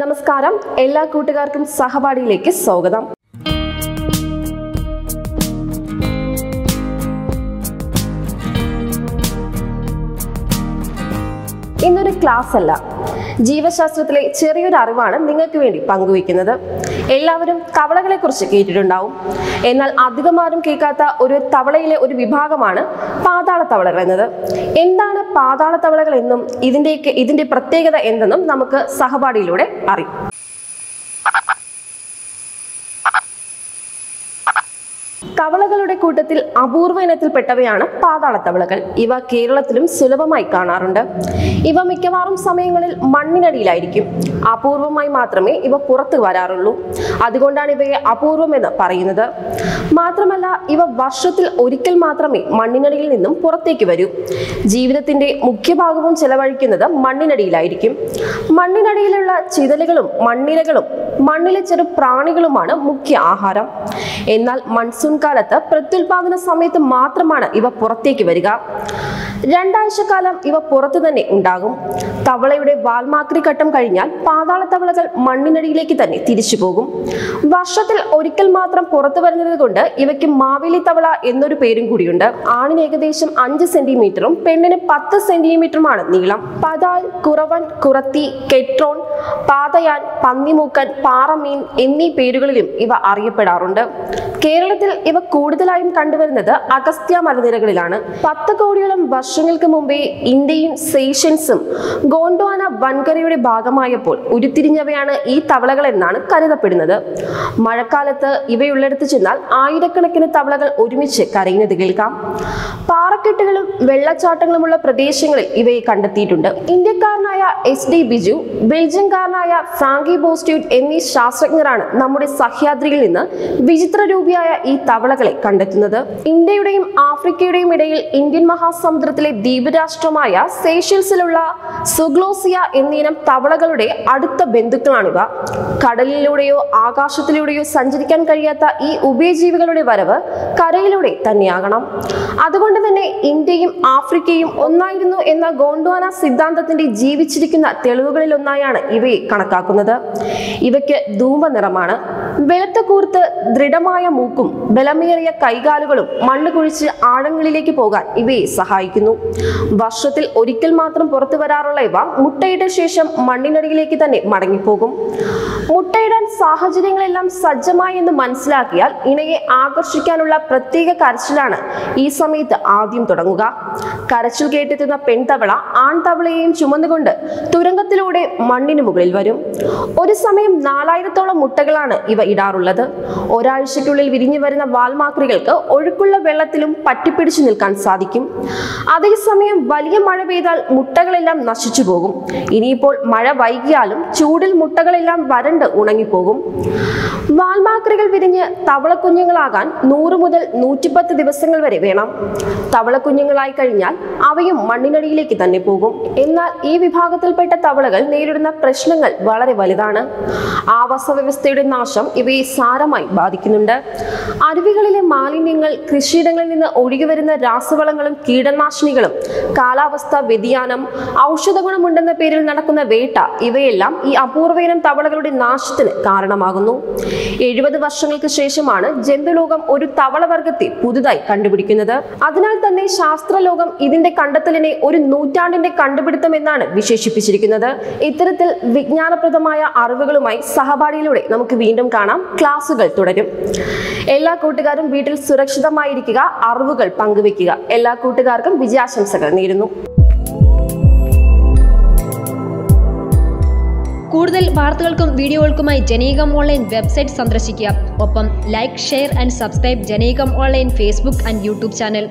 നമസ്കാരം. എല്ലാ കൂട്ടുകാർക്കും സഹപാഠിയിലേക്ക് സ്വാഗതം. ഇന്നൊരു ക്ലാസ് അല്ല. ജീവശാസ്ത്രത്തിലെ ചെറിയൊരു അറിവാണ് നിങ്ങൾക്ക് വേണ്ടി പങ്കുവയ്ക്കുന്നത്. എല്ലാവരും തവളകളെ കുറിച്ച് കേട്ടിട്ടുണ്ടാവും. എന്നാൽ അധികമാരും കേൾക്കാത്ത ഒരു തവളയിലെ ഒരു വിഭാഗമാണ് പാതാള എന്നത്. എന്താണ് പാതാള തവളകൾ എന്നും ഇതിന്റെയൊക്കെ ഇതിന്റെ പ്രത്യേകത എന്തെന്നും നമുക്ക് സഹപാഠിയിലൂടെ അറിയാം. തവളകളുടെ കൂട്ടത്തിൽ അപൂർവ ഇനത്തിൽപ്പെട്ടവയാണ് പാതാള തവളകൾ ഇവ കേരളത്തിലും സുലഭമായി കാണാറുണ്ട്. ഇവ മിക്കവാറും സമയങ്ങളിൽ മണ്ണിനടിയിലായിരിക്കും. അപൂർവമായി മാത്രമേ ഇവ പുറത്തു വരാറുള്ളൂ. അതുകൊണ്ടാണ് ഇവയെ അപൂർവം എന്ന് പറയുന്നത്. മാത്രമല്ല ഇവ വർഷത്തിൽ ഒരിക്കൽ മാത്രമേ മണ്ണിനടിയിൽ നിന്നും പുറത്തേക്ക് വരൂ. ജീവിതത്തിന്റെ മുഖ്യഭാഗവും ചെലവഴിക്കുന്നത് മണ്ണിനടിയിലായിരിക്കും. മണ്ണിനടിയിലുള്ള ചിതലുകളും മണ്ണിരകളും മണ്ണിലെ ചെറു പ്രാണികളുമാണ് മുഖ്യ ആഹാരം. എന്നാൽ മൺസൂൺ കാലത്ത് പ്രത്യുൽപാദന സമയത്ത് മാത്രമാണ് ഇവ പുറത്തേക്ക് വരിക. രണ്ടാഴ്ച കാലം ഇവ പുറത്തു തന്നെ ഉണ്ടാകും. തവളയുടെ വാൽമാക്രി ഘട്ടം കഴിഞ്ഞാൽ പാതാള തവളകൾ മണ്ണിനടിയിലേക്ക് തന്നെ തിരിച്ചു പോകും. വർഷത്തിൽ ഒരിക്കൽ മാത്രം പുറത്തു വരുന്നത് കൊണ്ട് ഇവയ്ക്ക് മാവേലി തവള എന്നൊരു പേരും കൂടിയുണ്ട്. ആണിന് ഏകദേശം അഞ്ച് സെന്റിമീറ്ററും പെണ്ണിന് പത്ത് സെന്റിമീറ്ററുമാണ് നീളം. പതാൽ കുറവൻ കുറത്തി കെട്രോൺ പാതയാൻ പന്നിമൂക്കൻ പാറമീൻ എന്നീ പേരുകളിലും ഇവ അറിയപ്പെടാറുണ്ട്. കേരളത്തിൽ ഇവ കൂടുതലായും കണ്ടുവരുന്നത് അഗസ്ത്യ മലനിരകളിലാണ്. പത്ത് കോടിയോളം വർഷങ്ങൾക്ക് മുമ്പേ ഇന്ത്യയും സേഷ്യൻസും ഗോണ്ട്വാന വൻകരയുടെ ഭാഗമായപ്പോൾ ഉരുത്തിരിഞ്ഞവയാണ് ഈ തവളകൾ എന്നാണ് കരുതപ്പെടുന്നത്. മഴക്കാലത്ത് ഇവയുള്ളിടത്ത് ചെന്നാൽ ആയിരക്കണക്കിന് തവളകൾ ഒരുമിച്ച് കരയുന്നത് കേൾക്കാം പാറക്കെട്ടുകളും വെള്ളച്ചാട്ടങ്ങളുമുള്ള പ്രദേശങ്ങളിൽ ഇവയെ കണ്ടെത്തിയിട്ടുണ്ട്. ഇന്ത്യക്കാരനായ എസ് ഡി ബിജു ബെൽജിയംകാരനായ ഫ്രാങ്കി ബോസ്റ്റ്യൂട്ട് എന്നീ ശാസ്ത്രജ്ഞരാണ് നമ്മുടെ സഹ്യാദ്രിയിൽ നിന്ന് വിചിത്രരൂപിയായ ഈ തവളകളെ കണ്ടെത്തുന്നത്. ഇന്ത്യയുടെയും ആഫ്രിക്കയുടെയും ഇടയിൽ ഇന്ത്യൻ മഹാസമുദ്രത്തിലെ ദ്വീപരാഷ്ട്രമായ സേഷ്യൽസിലുള്ള സുഗ്ലോസിയ എന്നീനം തവളകളുടെ അടുത്ത ബന്ധുക്കളാണിവ. കടലിലൂടെയോ ആകാശത്തിലൂടെയോ സഞ്ചരിക്കാൻ കഴിയാത്ത ഈ ഉഭയജീവികളുടെ വരവ് കരയിലൂടെ തന്നെയാകണം. അതുകൊണ്ട് തന്നെ ഇന്ത്യയും ആഫ്രിക്കയും ഒന്നായിരുന്നു എന്ന ഗോണ്ട്വാന സിദ്ധാന്തത്തിന്റെ ജീവിച്ചിരിക്കുന്ന തെളിവുകളിൽ ഒന്നായാണ് ഇവയെ കണക്കാക്കുന്നത്. ഇവയ്ക്ക് ധൂമ നിറമാണ് വെളുത്ത കൂർത്ത് ദൃഢമായ മൂക്കും ബലമേറിയ കൈകാലുകളും മണ്ണ് കുഴിച്ച് ആഴങ്ങളിലേക്ക് പോകാൻ ഇവയെ സഹായിക്കുന്നു. വർഷത്തിൽ ഒരിക്കൽ മാത്രം പുറത്തു വരാറുള്ള ഇവ മുട്ടയിട്ട ശേഷം മണ്ണിനടിയിലേക്ക് തന്നെ മടങ്ങിപ്പോകും. മുട്ടയിടാൻ സാഹചര്യങ്ങളെല്ലാം സജ്ജമായി എന്ന് മനസ്സിലാക്കിയാൽ ഇണയെ ആകർഷിക്കാനുള്ള പ്രത്യേക കരച്ചിലാണ് ഈ സമയത്ത് ആദ്യം തുടങ്ങുക. കരച്ചിൽ കേട്ടെത്തുന്ന പെൺതവള ആൺതവളയെയും ചുമന്നുകൊണ്ട് തുരങ്കത്തിലൂടെ മണ്ണിന് മുകളിൽ വരും. ഒരു സമയം നാലായിരത്തോളം മുട്ടകളാണ് ഇവ ഇടാറുള്ളത്. ഒരാഴ്ചയ്ക്കുള്ളിൽ വിരിഞ്ഞു വരുന്ന വാൽമാക്രികൾക്ക് ഒഴുക്കുള്ള വെള്ളത്തിലും പറ്റിപ്പിടിച്ചു നിൽക്കാൻ സാധിക്കും. അതേസമയം വലിയ മഴ പെയ്താൽ മുട്ടകളെല്ലാം നശിച്ചു പോകും. ഇനിയിപ്പോൾ മഴ വൈകിയാലും ചൂടിൽ മുട്ടകളെല്ലാം വരണ്ട് ഉണങ്ങിപ്പോകും. വാൽമാക്രികൾ വിരിഞ്ഞ് തവളക്കുഞ്ഞുങ്ങളാകാൻ നൂറ് മുതൽ നൂറ്റിപ്പത്ത് ദിവസങ്ങൾ വരെ വേണം. തവളക്കുഞ്ഞുങ്ങളായി കഴിഞ്ഞാൽ അവയും മണ്ണിനടിയിലേക്ക് തന്നെ പോകും. എന്നാൽ ഈ വിഭാഗത്തിൽപ്പെട്ട തവളകൾ നേരിടുന്ന പ്രശ്നങ്ങൾ വളരെ വലുതാണ്. ആവാസ വ്യവസ്ഥയുടെ നാശം ഇവയെ സാരമായി ബാധിക്കുന്നുണ്ട്. അരുവികളിലെ മാലിന്യങ്ങൾ കൃഷിയിടങ്ങളിൽ നിന്ന് ഒഴുകി വരുന്ന രാസവളങ്ങളും കീടനാശിനികളും കാലാവസ്ഥ വ്യതിയാനം ഔഷധ ഗുണമുണ്ടെന്ന പേരിൽ നടക്കുന്ന വേട്ട ഇവയെല്ലാം ഈ അപൂർവയിനം തവളകളുടെ നാശത്തിന് കാരണമാകുന്നു. എഴുപത് വർഷങ്ങൾക്ക് ശേഷമാണ് ജന്തുലോകം ഒരു തവളവർഗത്തെ പുതുതായി കണ്ടുപിടിക്കുന്നത്. അതിനാൽ തന്നെ ശാസ്ത്രലോകം ഇതിന്റെ കണ്ടെത്തലിനെ ഒരു നൂറ്റാണ്ടിന്റെ കണ്ടുപിടുത്തം എന്നാണ് വിശേഷിപ്പിച്ചിരിക്കുന്നത്. ഇത്തരത്തിൽ വിജ്ഞാനപ്രദമായ അറിവുകളുമായി സഹപാഠിയിലൂടെ നമുക്ക് വീണ്ടും കാണാം. ക്ലാസുകൾ തുടരും. എല്ലാ കൂട്ടുകാരും വീട്ടിൽ സുരക്ഷിതമായിരിക്കുക അറിവുകൾ പങ്കുവെക്കുക. എല്ലാ കൂട്ടുകാർക്കും വിജയാശംസകൾ നേരുന്നു. കൂടുതൽ വാർത്തകൾക്കും വീഡിയോകൾക്കുമായി ജനീകം ഓൺലൈൻ വെബ്സൈറ്റ് സന്ദർശിക്കുക. ഒപ്പം like share and subscribe ജനീകം online Facebook and YouTube channel.